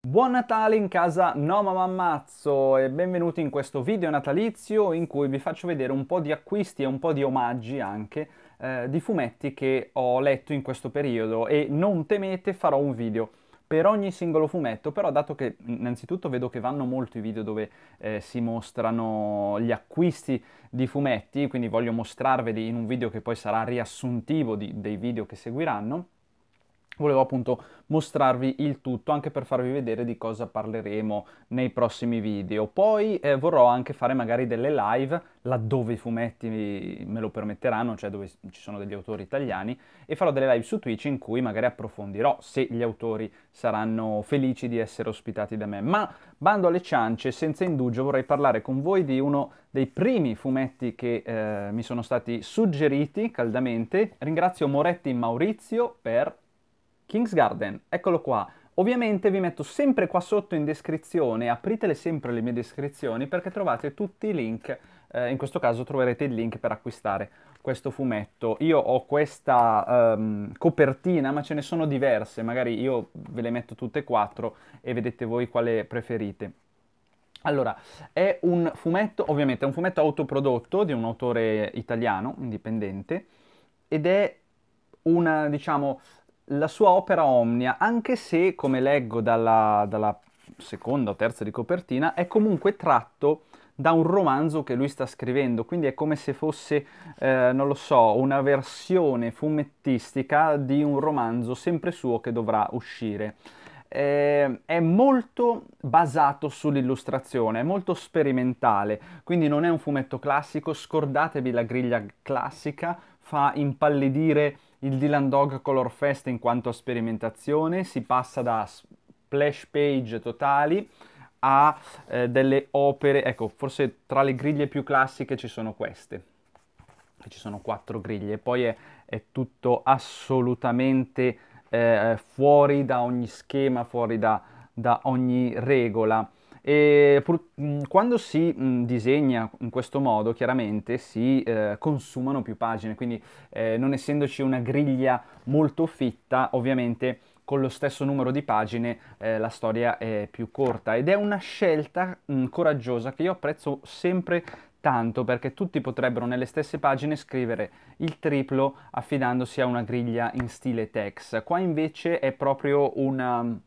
Buon Natale in casa No Mamma Ammazzo e benvenuti in questo video natalizio in cui vi faccio vedere un po' di acquisti e un po' di omaggi anche eh, di fumetti che ho letto in questo periodo. E non temete farò un video per ogni singolo fumetto, però dato che innanzitutto vedo che vanno molto i video dove eh, si mostrano gli acquisti di fumetti, quindi voglio mostrarveli in un video che poi sarà riassuntivo di, dei video che seguiranno, volevo appunto mostrarvi il tutto anche per farvi vedere di cosa parleremo nei prossimi video. Poi eh, vorrò anche fare magari delle live laddove i fumetti me lo permetteranno, cioè dove ci sono degli autori italiani e farò delle live su Twitch in cui magari approfondirò se gli autori saranno felici di essere ospitati da me. Ma bando alle ciance, senza indugio vorrei parlare con voi di uno dei primi fumetti che eh, mi sono stati suggeriti caldamente. Ringrazio Moretti Maurizio per King's Garden, eccolo qua. Ovviamente vi metto sempre qua sotto in descrizione, apritele sempre le mie descrizioni perché trovate tutti i link, eh, in questo caso troverete il link per acquistare questo fumetto. Io ho questa um, copertina, ma ce ne sono diverse, magari io ve le metto tutte e quattro e vedete voi quale preferite. Allora, è un fumetto, ovviamente è un fumetto autoprodotto di un autore italiano, indipendente, ed è una, diciamo, la sua opera omnia, anche se, come leggo dalla, dalla seconda o terza di copertina, è comunque tratto da un romanzo che lui sta scrivendo, quindi è come se fosse, eh, non lo so, una versione fumettistica di un romanzo sempre suo che dovrà uscire. Eh, è molto basato sull'illustrazione, è molto sperimentale, quindi non è un fumetto classico, scordatevi la griglia classica, fa impallidire il Dylan Dog Color Fest in quanto a sperimentazione, si passa da splash page totali a eh, delle opere, ecco, forse tra le griglie più classiche ci sono queste, ci sono quattro griglie, poi è, è tutto assolutamente eh, fuori da ogni schema, fuori da, da ogni regola. E mm, quando si mm, disegna in questo modo, chiaramente si eh, consumano più pagine, quindi eh, non essendoci una griglia molto fitta, ovviamente con lo stesso numero di pagine eh, la storia è più corta ed è una scelta mh, mm, coraggiosa che io apprezzo sempre tanto perché tutti potrebbero nelle stesse pagine scrivere il triplo affidandosi a una griglia in stile text. Qua invece è proprio una,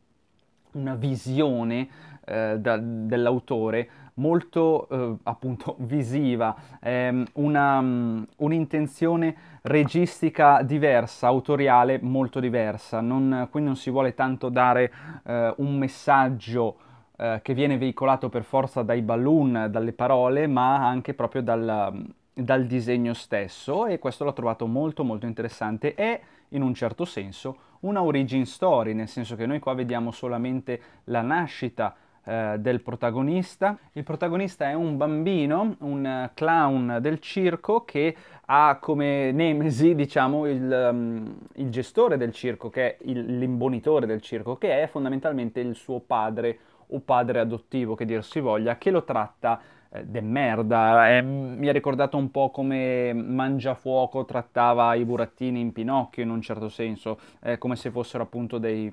una visione eh, da, dell'autore molto eh, appunto visiva, ehm, una, um, un'intenzione registica diversa, autoriale molto diversa, non, qui non si vuole tanto dare eh, un messaggio eh, che viene veicolato per forza dai balloon, dalle parole, ma anche proprio dal, dal disegno stesso. E questo l'ho trovato molto molto interessante. E in un certo senso una origin story, nel senso che noi qua vediamo solamente la nascita eh, del protagonista. Il protagonista è un bambino, un clown del circo che ha come nemesi, diciamo, il, um, il gestore del circo, che è il, l'imbonitore del circo, che è fondamentalmente il suo padre o padre adottivo, che dir si voglia, che lo tratta eh, de merda. È, mi ha ricordato un po' come Mangiafuoco trattava i burattini in Pinocchio, in un certo senso, eh, come se fossero appunto dei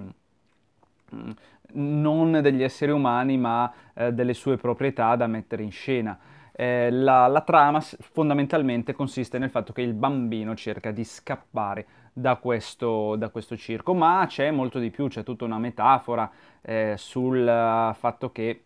non degli esseri umani ma eh, delle sue proprietà da mettere in scena. Eh, la, la, trama fondamentalmente consiste nel fatto che il bambino cerca di scappare da questo, da questo circo, ma c'è molto di più, c'è tutta una metafora eh, sul uh, fatto che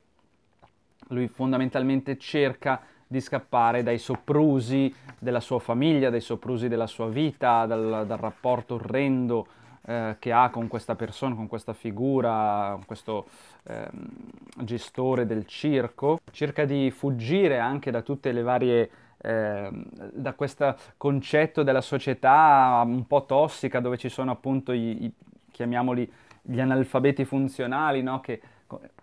lui fondamentalmente cerca di scappare dai soprusi della sua famiglia, dai soprusi della sua vita, dal, dal rapporto orrendo eh, che ha con questa persona, con questa figura, questo eh, gestore del circo, cerca di fuggire anche da tutte le varie eh, da questo concetto della società un po' tossica dove ci sono appunto i, i chiamiamoli gli analfabeti funzionali, no? che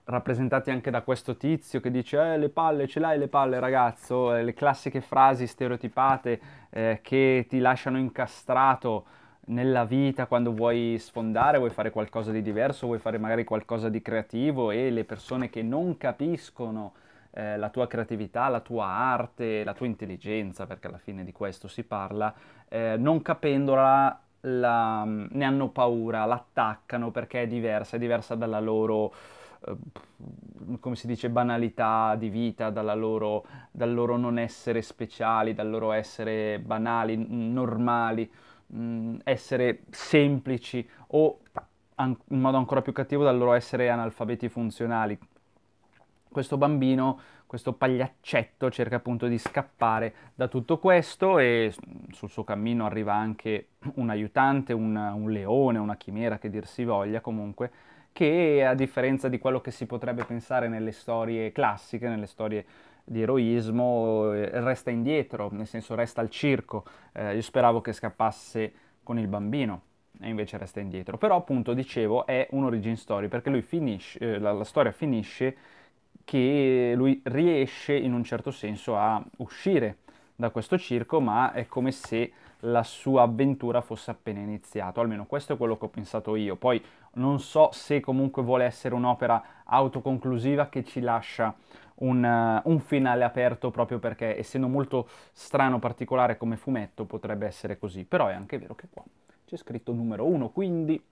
rappresentati anche da questo tizio che dice eh, le palle, ce l'hai le palle ragazzo, eh, le classiche frasi stereotipate eh, che ti lasciano incastrato nella vita quando vuoi sfondare, vuoi fare qualcosa di diverso, vuoi fare magari qualcosa di creativo e le persone che non capiscono eh, la tua creatività, la tua arte, la tua intelligenza, perché alla fine di questo si parla, eh, non capendola la, ne hanno paura, l'attaccano perché è diversa, è diversa dalla loro eh, come si dice, banalità di vita, loro, dal loro non essere speciali, dal loro essere banali, normali, mh, mm, essere semplici o in modo ancora più cattivo dal loro essere analfabeti funzionali. Questo bambino, questo pagliaccetto cerca appunto di scappare da tutto questo e sul suo cammino arriva anche un aiutante, un, un leone, una chimera che dir si voglia comunque, che a differenza di quello che si potrebbe pensare nelle storie classiche, nelle storie di eroismo, eh, resta indietro, nel senso resta al circo. Eh, io speravo che scappasse con il bambino e invece resta indietro. Però appunto dicevo è un origin story perché lui finisce, eh, la, la storia finisce che lui riesce in un certo senso a uscire da questo circo, ma è come se la sua avventura fosse appena iniziata, almeno questo è quello che ho pensato io. Poi non so se comunque vuole essere un'opera autoconclusiva che ci lascia un, uh, un, finale aperto proprio perché essendo molto strano, particolare come fumetto potrebbe essere così, però è anche vero che qua c'è scritto numero uno, quindi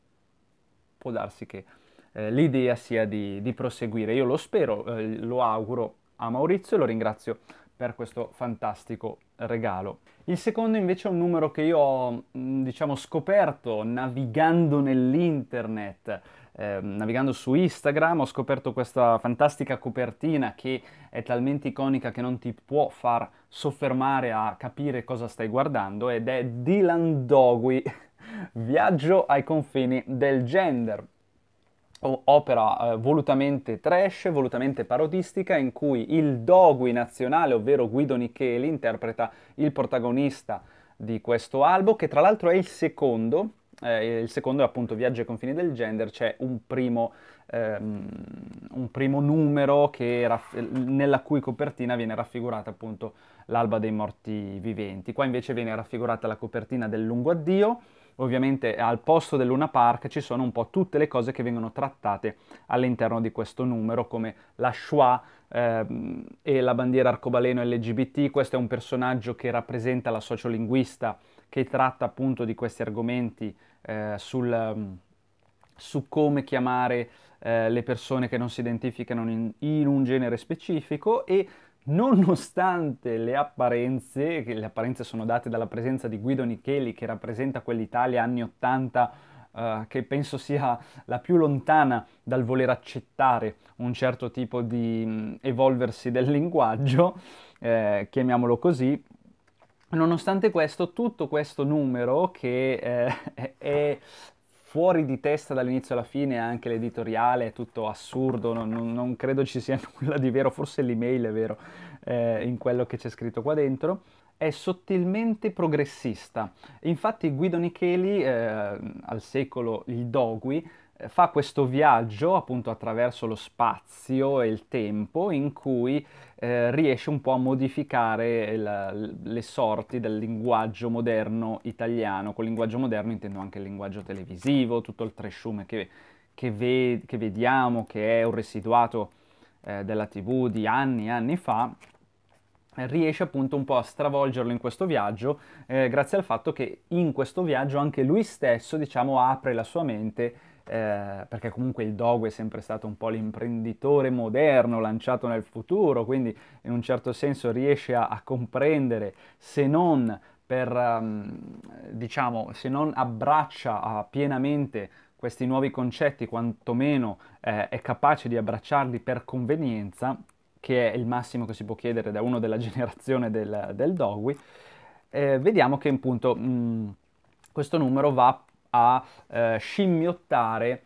può darsi che eh, l'idea sia di, di, proseguire. Io lo spero, eh, lo auguro a Maurizio e lo ringrazio per questo fantastico regalo. Il secondo invece è un numero che io ho, mm, diciamo, scoperto navigando nell'internet, eh, navigando su Instagram, ho scoperto questa fantastica copertina che è talmente iconica che non ti può far soffermare a capire cosa stai guardando ed è Dylan Dogui, Viaggio ai confini del gender. Opera eh, volutamente trash, volutamente parodistica, in cui il Dogui nazionale, ovvero Guido Nicheli, interpreta il protagonista di questo albo, che tra l'altro è il secondo, eh, il secondo è appunto Viaggio ai confini del gender, c'è un primo, ehm, un primo numero raff- nella cui copertina viene raffigurata appunto l'alba dei morti viventi. Qua invece viene raffigurata la copertina del lungo addio, ovviamente al posto del Luna Park ci sono un po' tutte le cose che vengono trattate all'interno di questo numero, come la Shoah ehm, e la bandiera arcobaleno LGBT. Questo è un personaggio che rappresenta la sociolinguista che tratta appunto di questi argomenti eh, sul, su come chiamare eh, le persone che non si identificano in, in un genere specifico e nonostante le apparenze, che le apparenze sono date dalla presenza di Guido Nicheli che rappresenta quell'Italia anni 80 Uh, che penso sia la più lontana dal voler accettare un certo tipo di mh, evolversi del linguaggio, eh, chiamiamolo così. Nonostante questo, tutto questo numero che eh, è fuori di testa dall'inizio alla fine, anche l'editoriale è tutto assurdo, non, non, credo ci sia nulla di vero, forse l'email è vero eh, in quello che c'è scritto qua dentro è sottilmente progressista. Infatti Guido Nicheli, eh, al secolo il Dogui, fa questo viaggio appunto attraverso lo spazio e il tempo in cui eh, riesce un po' a modificare il, le sorti del linguaggio moderno italiano. Con linguaggio moderno intendo anche il linguaggio televisivo, tutto il trashume che, che, ve, che vediamo, che è un residuato eh, della tv di anni e anni fa, riesce appunto un po' a stravolgerlo in questo viaggio eh, grazie al fatto che in questo viaggio anche lui stesso diciamo apre la sua mente eh, perché comunque il Dogo è sempre stato un po' l'imprenditore moderno lanciato nel futuro quindi in un certo senso riesce a, a comprendere se non per um, diciamo se non abbraccia pienamente questi nuovi concetti quantomeno eh, è capace di abbracciarli per convenienza che è il massimo che si può chiedere da uno della generazione del, del Dogui, eh, vediamo che appunto mh, questo numero va a eh, scimmiottare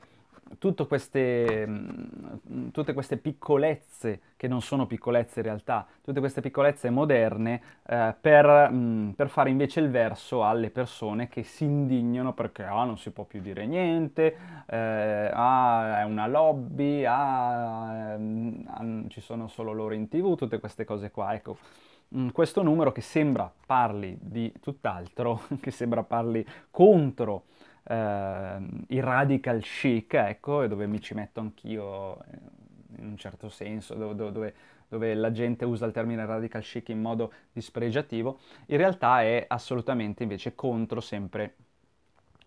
tutte queste, mh, tutte queste piccolezze, che non sono piccolezze in realtà, tutte queste piccolezze moderne, eh, per, mh, per, fare invece il verso alle persone che si indignano perché ah, non si può più dire niente, eh, ah, è una lobby, ah, ehm, ci sono solo loro in tv, tutte queste cose qua. Ecco, questo numero che sembra parli di tutt'altro, che sembra parli contro eh, il radical chic, ecco, dove mi ci metto anch'io eh, in un certo senso, dove, dove, dove, la gente usa il termine radical chic in modo dispregiativo, in realtà è assolutamente invece contro sempre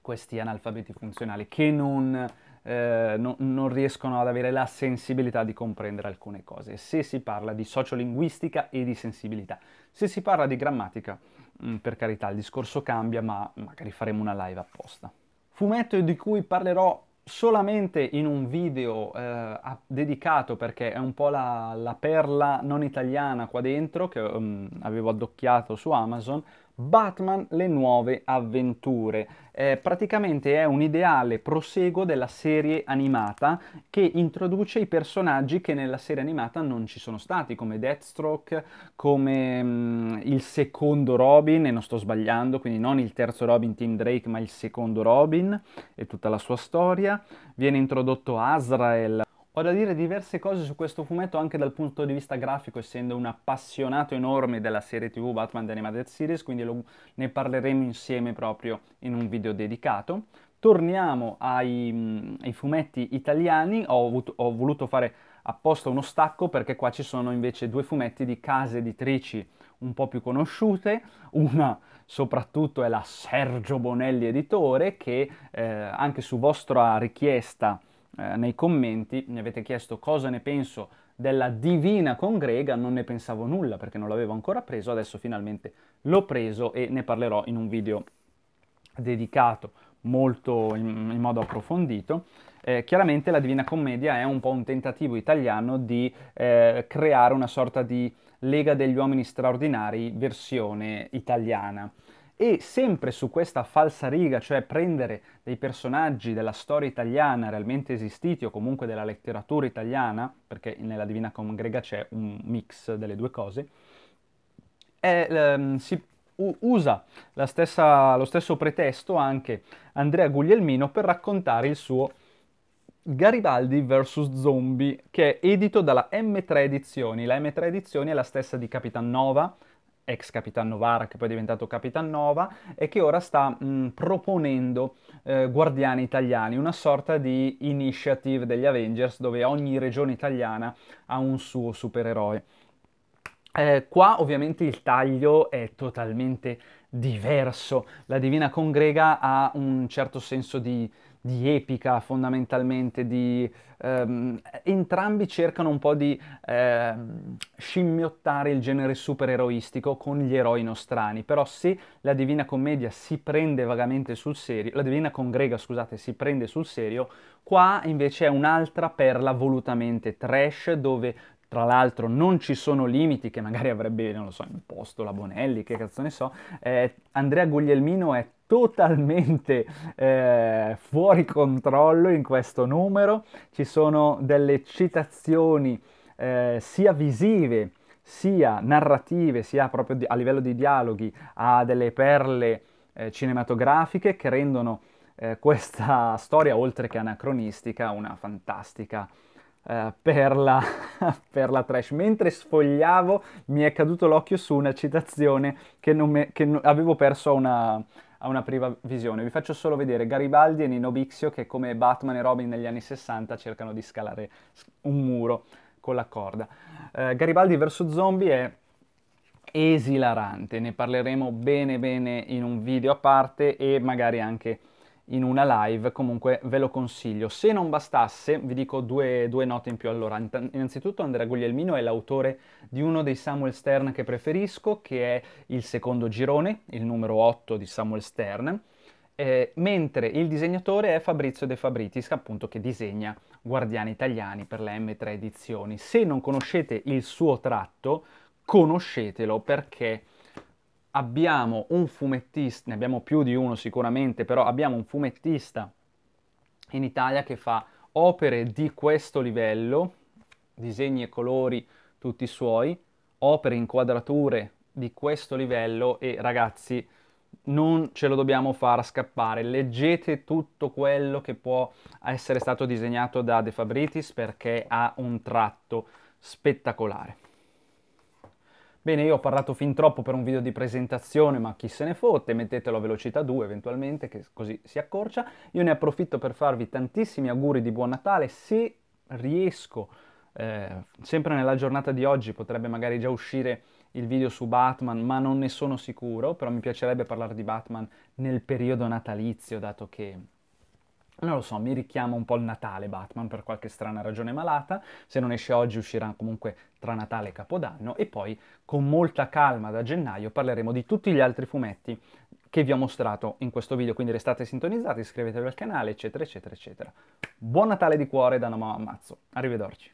questi analfabeti funzionali che non eh, no, non riescono ad avere la sensibilità di comprendere alcune cose. Se si parla di sociolinguistica e di sensibilità, se si parla di grammatica, mm, per carità, il discorso cambia, ma magari faremo una live apposta. Fumetto di cui parlerò solamente in un video eh, dedicato perché è un po' la, la, perla non italiana qua dentro che um, avevo addocchiato su Amazon Batman le nuove avventure. Eh, praticamente è un ideale proseguo della serie animata che introduce i personaggi che nella serie animata non ci sono stati, come Deathstroke, come mm, il secondo Robin, e non sto sbagliando, quindi non il terzo Robin Tim Drake, ma il secondo Robin e tutta la sua storia. Viene introdotto Azrael, ho da dire diverse cose su questo fumetto anche dal punto di vista grafico, essendo un appassionato enorme della serie TV Batman The Animated Series, quindi lo, ne parleremo insieme proprio in un video dedicato. Torniamo ai, ai fumetti italiani, ho, avuto, ho voluto fare apposta uno stacco perché qua ci sono invece due fumetti di case editrici un po' più conosciute, una soprattutto è la Sergio Bonelli Editore che eh, anche su vostra richiesta eh, nei commenti mi avete chiesto cosa ne penso della Divina Congrega, non ne pensavo nulla perché non l'avevo ancora preso, adesso finalmente l'ho preso e ne parlerò in un video dedicato molto in, in modo approfondito. Eh, chiaramente la Divina Commedia è un po' un tentativo italiano di eh, creare una sorta di Lega degli Uomini Straordinari versione italiana e sempre su questa falsa riga, cioè prendere dei personaggi della storia italiana realmente esistiti o comunque della letteratura italiana, perché nella Divina Congrega c'è un mix delle due cose, è, ehm, si usa stessa, lo stesso pretesto anche Andrea Guglielmino per raccontare il suo Garibaldi vs Zombie, che è edito dalla M3 Edizioni. La M3 Edizioni è la stessa di Capitan Nova, ex Capitan Novara che poi è diventato Capitan Nova e che ora sta mh, proponendo eh, Guardiani Italiani, una sorta di initiative degli Avengers dove ogni regione italiana ha un suo supereroe. Eh, qua ovviamente il taglio è totalmente diverso, la Divina Congrega ha un certo senso di, di epica fondamentalmente, di, ehm, entrambi cercano un po' di ehm, scimmiottare il genere supereroistico con gli eroi nostrani, però se la Divina Commedia si prende vagamente sul serio, la Divina Congrega scusate si prende sul serio, qua invece è un'altra perla volutamente trash dove tra l'altro non ci sono limiti che magari avrebbe, non lo so, imposto la Bonelli, che cazzo ne so, eh, Andrea Guglielmino è totalmente eh, fuori controllo in questo numero, ci sono delle citazioni eh, sia visive sia narrative, sia proprio a livello di dialoghi, a delle perle eh, cinematografiche che rendono eh, questa storia, oltre che anacronistica, una fantastica eh, per, la, per, la, trash. Mentre sfogliavo mi è caduto l'occhio su una citazione che, me, che avevo perso a una, a una, prima visione. Vi faccio solo vedere Garibaldi e Nino Bixio che come Batman e Robin negli anni 60 cercano di scalare un muro con la corda. Eh, Garibaldi vs zombie è esilarante, ne parleremo bene bene in un video a parte e magari anche in una live, comunque ve lo consiglio. Se non bastasse, vi dico due, due note in più. Allora, innanzitutto Andrea Guglielmino è l'autore di uno dei Samuel Stern che preferisco, che è il secondo girone, il numero 8 di Samuel Stern, eh, mentre il disegnatore è Fabrizio De Fabritis, appunto che disegna Guardiani Italiani per le M3 edizioni. Se non conoscete il suo tratto, conoscetelo perché abbiamo un fumettista, ne abbiamo più di uno sicuramente, però abbiamo un fumettista in Italia che fa opere di questo livello, disegni e colori tutti suoi, opere, inquadrature di questo livello e ragazzi non ce lo dobbiamo far scappare, leggete tutto quello che può essere stato disegnato da De Fabritis perché ha un tratto spettacolare. Bene, io ho parlato fin troppo per un video di presentazione, ma chi se ne fotte, mettetelo a velocità 2 eventualmente, che così si accorcia. Io ne approfitto per farvi tantissimi auguri di buon Natale, se riesco, eh, sempre nella giornata di oggi potrebbe magari già uscire il video su Batman, ma non ne sono sicuro, però mi piacerebbe parlare di Batman nel periodo natalizio, dato che non lo so, mi richiama un po' il Natale Batman per qualche strana ragione malata, se non esce oggi uscirà comunque tra Natale e Capodanno e poi con molta calma da gennaio parleremo di tutti gli altri fumetti che vi ho mostrato in questo video, quindi restate sintonizzati, iscrivetevi al canale, eccetera, eccetera, eccetera. Buon Natale di cuore da Noma Ammazzo, arrivederci.